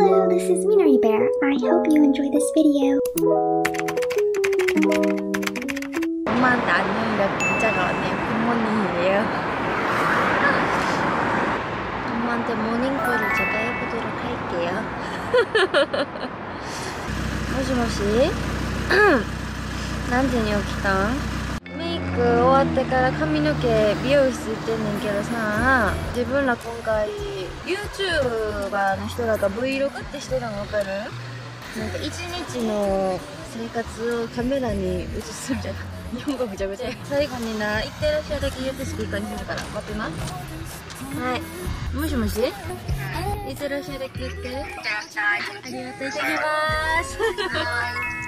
Hello, this is Minery Bear. I hope you enjoy this video. 엄마한테 안녕이라고 문자가 왔네요. 굿모닝이에요. 엄마한테 모닝콜을 제가 해보도록 할게요. 모시모시. 난지니 여기다. わってから髪の毛美容室行ってんねんけどさ自分ら今回 YouTuber の人らが Vlog ってしてたの分かる？なんか一日の生活をカメラに映すみたいな。日本語ぐちゃぐちゃ。最後にな「いってらっしゃい」だけ言ってスピーカーにするから待ってな。はい。もしもし？い。ってらっしゃいだけ言って。ありがとうございます